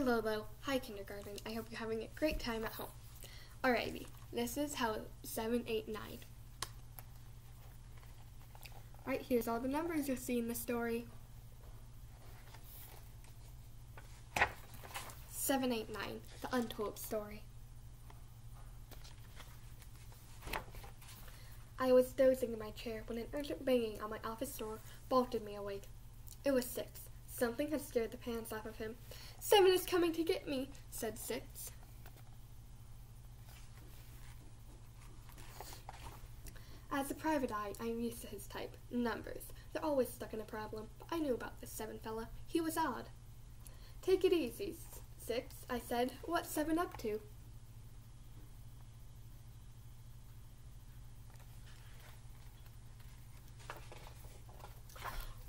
Hi Lolo. Hi kindergarten. I hope you're having a great time at home. Alrighty, this is how 7, 8, 9. Alright, here's all the numbers you'll see in the story. 7 Ate 9, The Untold Story. I was dozing in my chair when an urgent banging on my office door bolted me awake. It was Six. Something had scared the pants off of him. Seven is coming to get me, said Six. As a private eye, I am used to his type. Numbers. They're always stuck in a problem. But I knew about this seven fella. He was odd. Take it easy, Six, I said. What's Seven up to?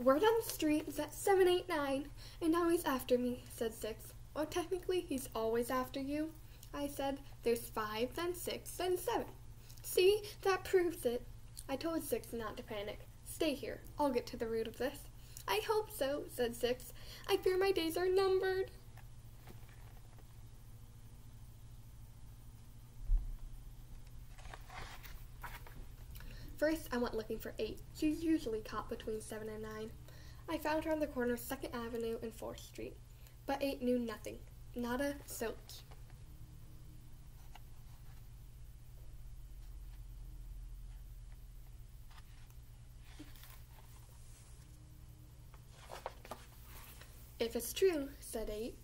Word on the street is at 7 ate 9, and now he's after me, said Six. Well, technically, he's always after you. I said, there's five, then six, then seven. See, that proves it. I told Six not to panic. Stay here. I'll get to the root of this. I hope so, said Six. I fear my days are numbered. First, I went looking for 8. She's usually caught between 7 and 9. I found her on the corner of 2nd Avenue and 4th Street. But 8 knew nothing. Nada silch. If it's true, said 8,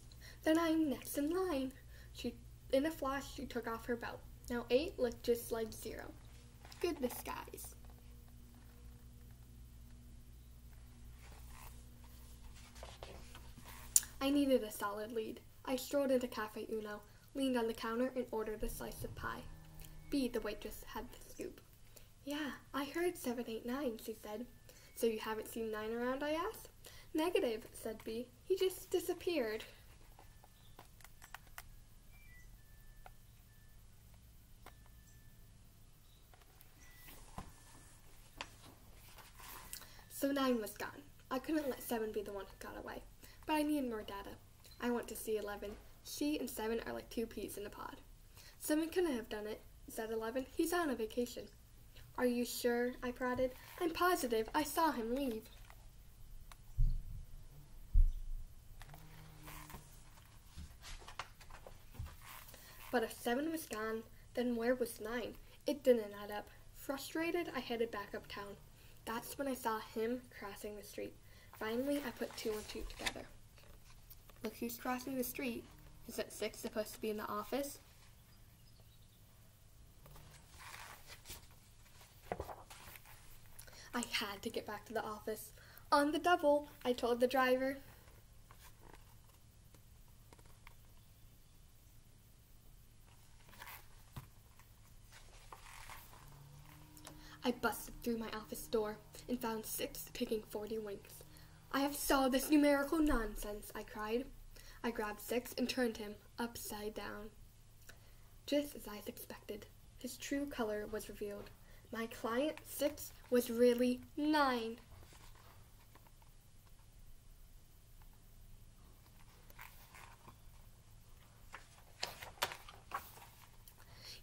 then I'm next in line. She, in a flash, she took off her belt. Now 8 looked just like 0. Good disguise. I needed a solid lead. I strolled into Cafe Uno, leaned on the counter, and ordered a slice of pie. B, the waitress, had the scoop. Yeah, I heard 7 ate 9, she said. So you haven't seen 9 around, I asked. Negative, said B. He just disappeared. So nine was gone. I couldn't let seven be the one who got away, but I need more data. I want to see eleven. She and seven are like two peas in a pod. Seven couldn't have done it, said eleven. He's on a vacation. Are you sure? I prodded. I'm positive. I saw him leave. But if seven was gone, then where was nine? It didn't add up. Frustrated, I headed back uptown. That's when I saw him crossing the street. Finally, I put two and two together. Look who's crossing the street. Is it six supposed to be in the office? I had to get back to the office. On the double, I told the driver. I busted through my office door and found Six picking 40 winks. I have saw this numerical nonsense, I cried. I grabbed Six and turned him upside down. Just as I expected, his true color was revealed. My client, Six, was really nine.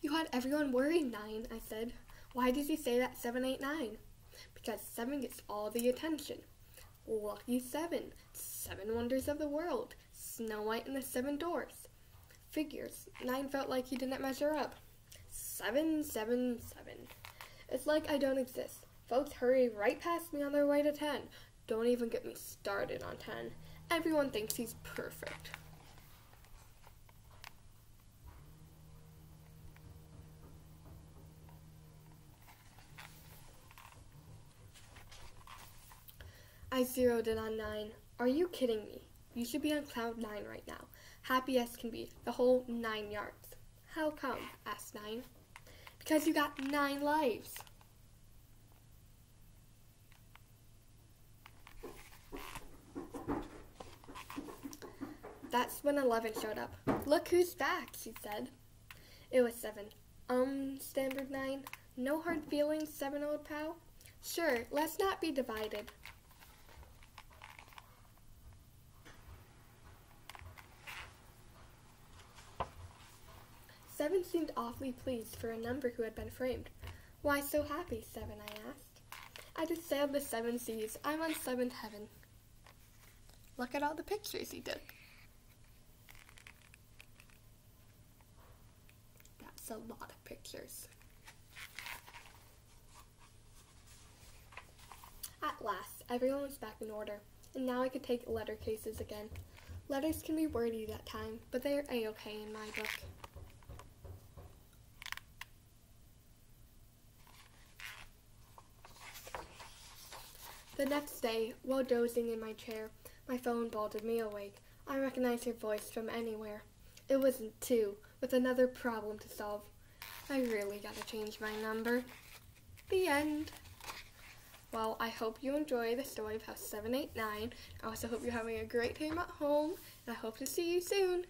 You had everyone worried, Nine, I said. Why did you say that 7 ate 9? Because 7 gets all the attention. Lucky 7, Seven Wonders of the World, Snow White and the Seven Dwarfs. Figures, 9 felt like he didn't measure up. 777. It's like I don't exist. Folks hurry right past me on their way to 10. Don't even get me started on 10. Everyone thinks he's perfect. I zeroed in on 9. Are you kidding me? You should be on cloud 9 right now. Happy as can be. The whole 9 yards. How come? asked 9. Because you got 9 lives. That's when 11 showed up. Look who's back, she said. It was 7. Um, standard 9. No hard feelings, 7 old pal? Sure, let's not be divided. Seven seemed awfully pleased for a number who had been framed. Why so happy, Seven? I asked. I just sailed the seven seas. I'm on seventh heaven. Look at all the pictures he took. That's a lot of pictures. At last, everyone was back in order, and now I could take letter cases again. Letters can be wordy that time, but they are a-okay in my book. The next day, while dozing in my chair, my phone bolted me awake. I recognized your voice from anywhere. It wasn't two, with another problem to solve. I really gotta change my number. The end. Well, I hope you enjoy the story of House 789. I also hope you're having a great time at home, and I hope to see you soon.